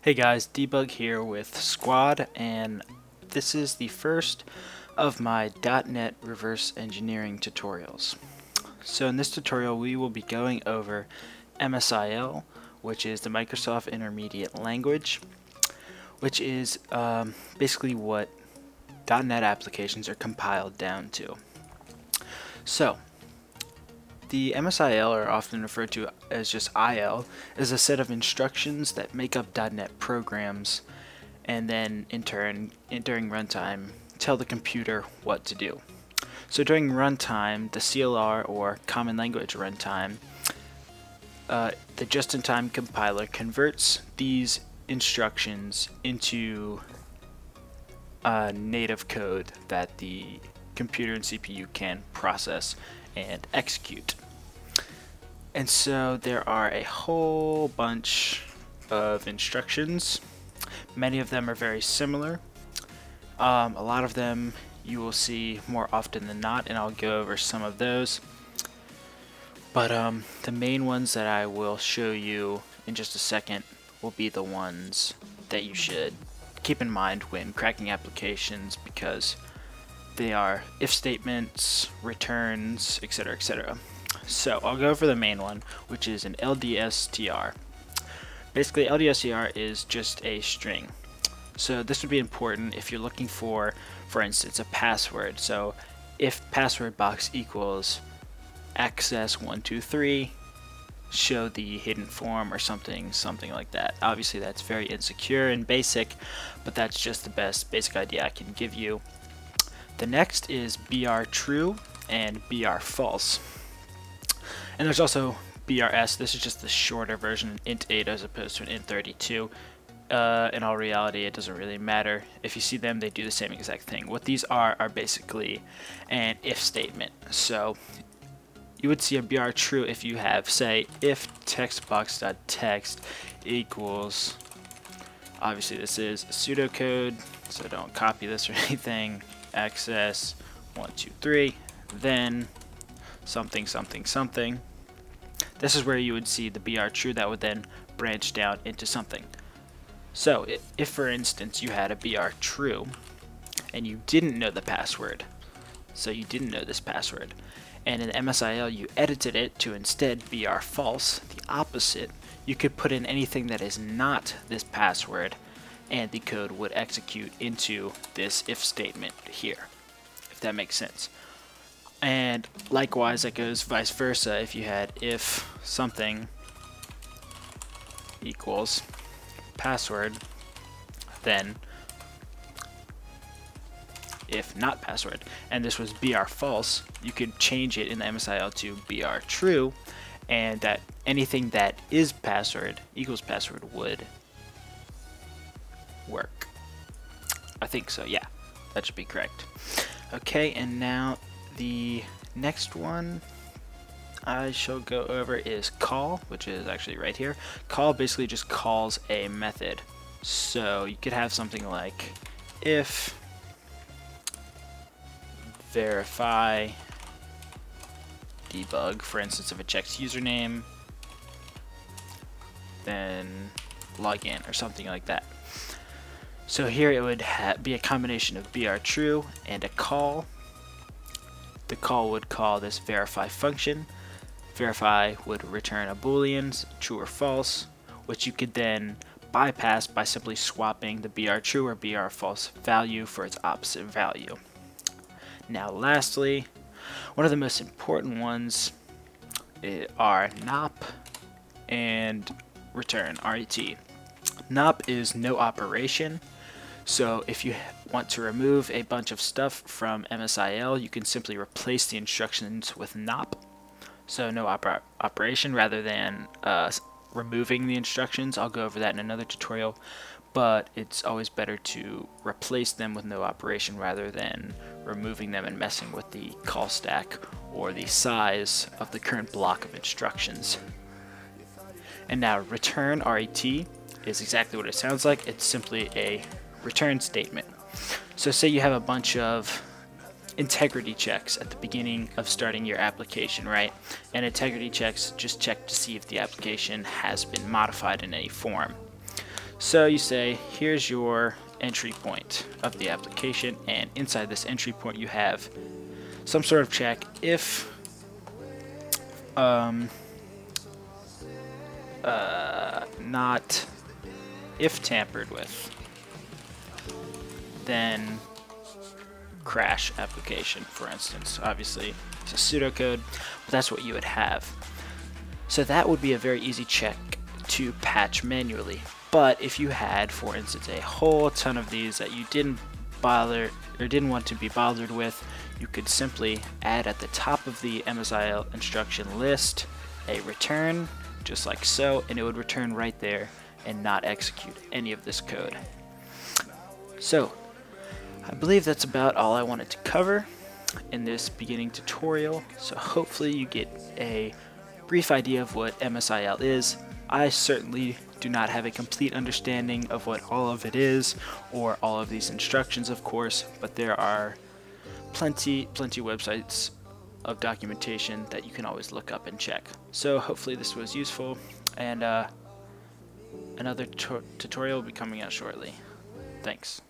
Hey guys, Debug here with Squad, and this is the first of my .NET reverse engineering tutorials. So in this tutorial we will be going over MSIL, which is the Microsoft Intermediate Language, which is um, basically what .NET applications are compiled down to. So, the MSIL, or often referred to as just IL, is a set of instructions that make up .NET programs and then in turn, in, during runtime, tell the computer what to do. So during runtime, the CLR or Common Language Runtime, uh, the just-in-time compiler converts these instructions into uh, native code that the computer and CPU can process and execute. And so there are a whole bunch of instructions. Many of them are very similar. Um, a lot of them you will see more often than not, and I'll go over some of those. But um, the main ones that I will show you in just a second will be the ones that you should keep in mind when cracking applications because they are if statements, returns, etc., etc. So I'll go for the main one, which is an LDSTR. Basically, LDSTR is just a string. So this would be important if you're looking for, for instance, a password. So if password box equals access123, show the hidden form or something, something like that. Obviously that's very insecure and basic, but that's just the best basic idea I can give you. The next is BR true and BR false. And there's also BRS, this is just the shorter version, int 8 as opposed to an int 32. Uh, in all reality, it doesn't really matter. If you see them, they do the same exact thing. What these are are basically an if statement. So you would see a BR true if you have, say, if textbox.text equals, obviously this is pseudocode, so don't copy this or anything, access 123, then something, something, something. This is where you would see the BR true that would then branch down into something. So if for instance you had a BR true and you didn't know the password, so you didn't know this password, and in MSIL you edited it to instead BR false, the opposite, you could put in anything that is not this password and the code would execute into this if statement here, if that makes sense. And likewise, that goes vice versa. If you had if something equals password, then if not password, and this was br false, you could change it in the MSIL to br true, and that anything that is password equals password would work. I think so, yeah. That should be correct. Okay, and now the next one I shall go over is call, which is actually right here. Call basically just calls a method. So you could have something like if verify debug, for instance, if it checks username, then login or something like that. So here it would be a combination of br true and a call. The call would call this verify function. Verify would return a boolean, true or false, which you could then bypass by simply swapping the br true or br false value for its opposite value. Now lastly, one of the most important ones eh, are NOP and return, RET. NOP is no operation, so if you want to remove a bunch of stuff from MSIL, you can simply replace the instructions with NOP. So no oper operation rather than uh, removing the instructions. I'll go over that in another tutorial, but it's always better to replace them with no operation rather than removing them and messing with the call stack or the size of the current block of instructions. And now return RET is exactly what it sounds like. It's simply a return statement. So say you have a bunch of integrity checks at the beginning of starting your application, right? And integrity checks just check to see if the application has been modified in any form. So you say, here's your entry point of the application, and inside this entry point you have some sort of check if um, uh, not if tampered with, then crash application, for instance. Obviously, it's a pseudocode, but that's what you would have. So that would be a very easy check to patch manually. But if you had, for instance, a whole ton of these that you didn't bother or didn't want to be bothered with, you could simply add at the top of the MSIL instruction list a return, just like so, and it would return right there and not execute any of this code. So, I believe that's about all I wanted to cover in this beginning tutorial, so hopefully you get a brief idea of what MSIL is. I certainly do not have a complete understanding of what all of it is, or all of these instructions of course, but there are plenty, plenty websites of documentation that you can always look up and check. So hopefully this was useful, and uh, another tutorial will be coming out shortly. Thanks.